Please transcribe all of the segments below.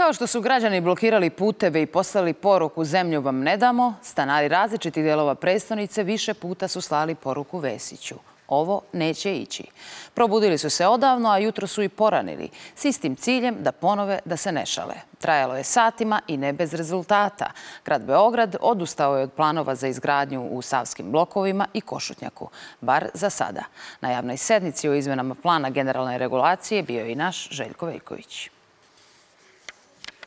Kao što su građani blokirali puteve i poslali poruku zemlju vam ne damo, stanari različitih delova prestonice više puta su slali poruku Vesiću. Ovo neće ići. Probudili su se odavno, a jutro su i poranili, s istim ciljem da ponove da se ne šale. Trajalo je satima i ne bez rezultata. Grad Beograd odustao je od planova za izgradnju u Savskim blokovima i Košutnjaku, bar za sada. Na javnoj sednici o izmenama plana generalne regulacije bio je i naš Željko Veljković.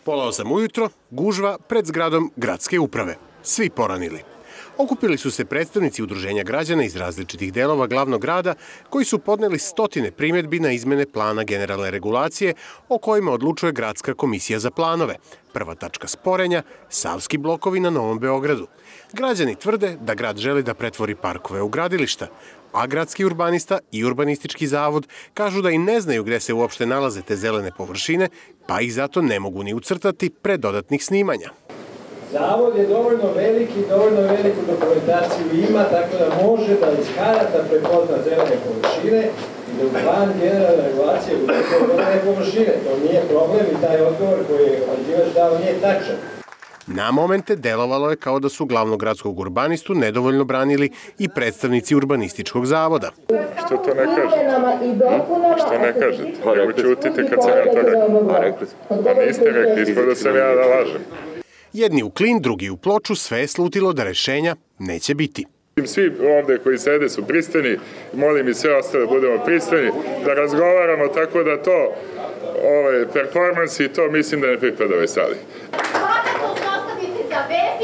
Pola osam ujutro, gužva pred zgradom gradske uprave. Svi poranili. Okupili su se predstavnici udruženja građana iz različitih delova glavnog grada koji su podneli stotine primetbi na izmene plana generalne regulacije o kojima odlučuje Gradska komisija za planove. Prva tačka sporenja – Savski blokovi na Novom Beogradu. Građani tvrde da grad želi da pretvori parkove u gradilišta, a gradski urbanista i urbanistički zavod kažu da i ne znaju gde se uopšte nalaze te zelene površine, pa ih zato ne mogu ni ucrtati pre dodatnih snimanja. Zavod je dovoljno veliki, dovoljno veliku dokumentaciju ima, tako da može da iz karata prepozna zelene površine i da u plan generalne regulacije u zelene površine. To nije problem i taj odgovor koji je odljivač dao nije tačan. Na momente delovalo je kao da su glavnog gradskog urbanistu nedovoljno branili i predstavnici urbanističkog zavoda. Što to ne kažete? Hm? Što ne kažete? Evo čutite kad sam ja to rekao. Pa rekli Pa niste rekli, ispod da sam ja da lažem. Jedni u klin, drugi u ploču, sve je slutilo da rešenja neće biti. Svi ovde koji sede su pristojni, molim i sve ostale da budemo pristojni, da razgovaramo tako da to, ovaj, performans i to mislim da ne pripada ovoj sali. Svakako se ostavite za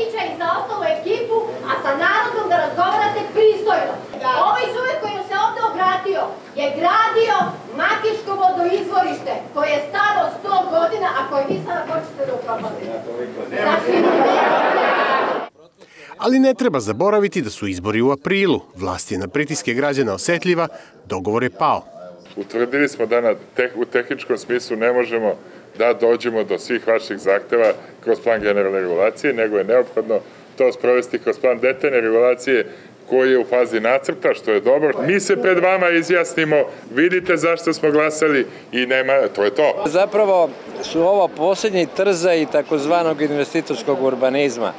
Vesića i za ostalu ekipu, a sa narodom da razgovarate pristojno. Ovaj čovjek koji se ovde obratio je gradio Makiško vodoizvorište, koje je staro 100 godina, a koje vi sada hoćete da upropastite. Znači, Ali ne treba zaboraviti da su izbori u aprilu. Vlast je na pritiske građana osetljiva, dogovor je pao. Utvrdili smo da na te, u tehničkom smislu ne možemo da dođemo do svih vaših zahteva kroz plan generalne regulacije, nego je neophodno to sprovesti kroz plan detaljne regulacije koji je u fazi nacrta, što je dobro. Mi se pred vama izjasnimo, vidite zašto smo glasali i nema, to je to. Zapravo su ovo poslednji trza i takozvanog investitorskog urbanizma.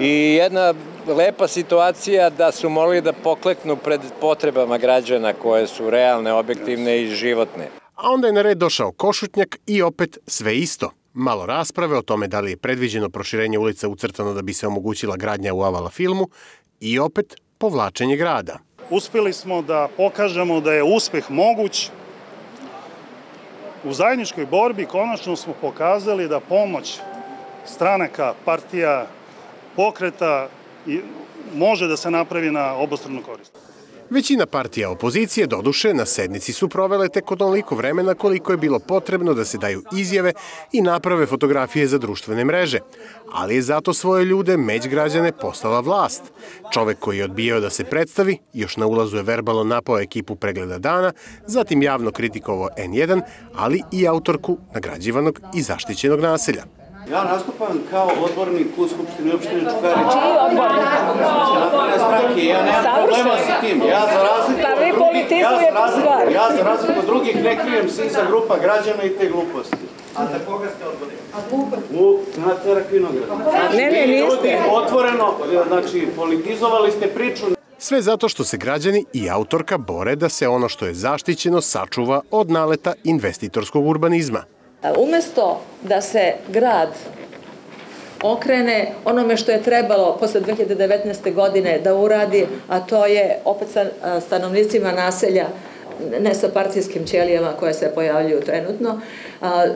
I jedna lepa situacija da su mogli da pokleknu pred potrebama građana koje su realne, objektivne i životne. A onda je na red došao Košutnjak i opet sve isto. Malo rasprave o tome da li je predviđeno proširenje ulica ucrtano da bi se omogućila gradnja u Avala filmu i opet povlačenje grada. Uspeli smo da pokažemo da je uspeh moguć. U zajedničkoj borbi konačno smo pokazali da pomoć stranaka, partija, pokreta i može da se napravi na obostranu korist. Većina partija opozicije, doduše, na sednici su provele tek onoliko vremena koliko je bilo potrebno da se daju izjave i naprave fotografije za društvene mreže. Ali je zato svoje ljude među građane postala vlast. Čovek koji je odbijao da se predstavi, još na ulazu je verbalo napao ekipu pregleda dana, zatim javno kritikovao N1, ali i autorku nagrađivanog i zaštićenog naselja. Ja nastupam kao odbornik u Skupštini opštine Čukarička. Čiji odbornik? Napredne stranke, ja nemam problema sa tim. Ja za razliku Pa vi politizujete stvar. Ja za razliku od drugih ne krijem se iza grupa građana i te gluposti. A za koga ste odbornik? U, na Cerak Vinograd. Znači, Ne, ne, vi ljudi niste. otvoreno, znači, politizovali ste priču Sve zato što se građani i autorka bore da se ono što je zaštićeno sačuva od naleta investitorskog urbanizma. Umesto da se grad okrene onome što je trebalo posle 2019. godine da uradi, a to je opet sa a, stanovnicima naselja ne sa partijskim ćelijama koje se pojavljuju trenutno, a,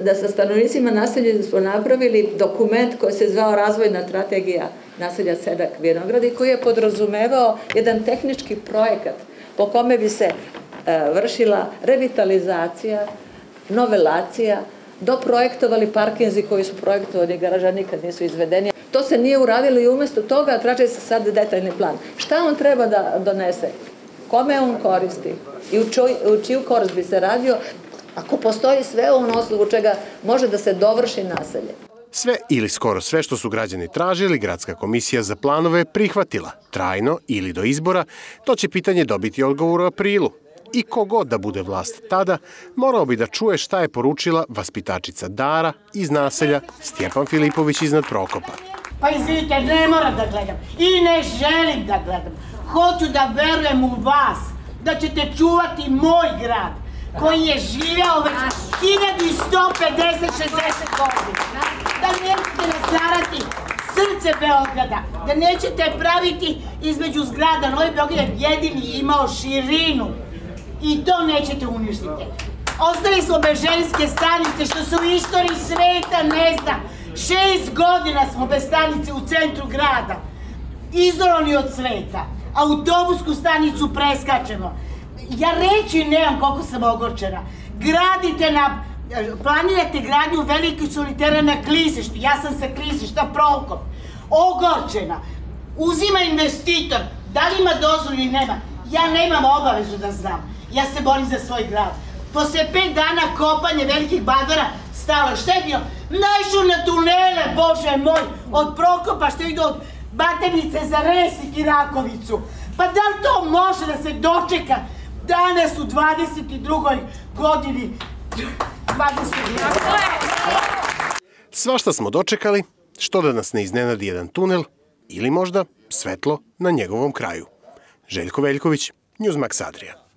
da sa stanovnicima naselja smo napravili dokument koji se zvao Razvojna strategija naselja Sedak Vinograd i koji je podrazumevao jedan tehnički projekat po kome bi se e, vršila revitalizacija, novelacija, doprojektovali parkinzi koji su projektovani, garaža nikad nisu izvedeni. To se nije uradilo i umesto toga traži se sad detaljni plan. Šta on treba da donese? Kome on koristi? I u, čoj, u čiju korist bi se radio? Ako postoji sve on osnovu čega može da se dovrši naselje. Sve ili skoro sve što su građani tražili, Gradska komisija za planove prihvatila, trajno ili do izbora, to će pitanje dobiti odgovor u aprilu. I kogod da bude vlast tada, morao bi da čuje šta je poručila vaspitačica Dara iz naselja Stjepan Filipović iznad Prokopa. Pa izvinite, ne moram da gledam i ne želim da gledam. Hoću da verujem u vas, da ćete čuvati moj grad, koji je živeo već 1150-60 godina. Da nećete nasarati srce Beograda, da nećete praviti između zgrada. Novi Beograd je jedini imao širinu i to nećete uništiti. Ostali smo bez ženske stanice, što se u istoriji sveta ne zna. Šest godina smo bez stanice u centru grada. Izolovani od sveta. Autobusku stanicu preskačemo. Ja reći nemam koliko sam ogorčena. Gradite na planirate gradnju velike solitera na klizištu. Ja sam sa klizišta Prokop. Ogorčena. Uzima investitor. Da li ima dozvolu ili nema? Ja nemam obavezu da znam. Ja se borim za svoj grad. Posle pet dana kopanja velikih badara stalo. Šta je bio? Naišu na tunele, Bože moj, od Prokopa što idu od Baternice za Resik i Rakovicu. Pa da li to može da se dočeka danas u 22. godini? 22. Svašta smo dočekali, što da nas ne iznenadi jedan tunel ili možda svetlo na njegovom kraju. Željko Veljković, Newsmax Adria.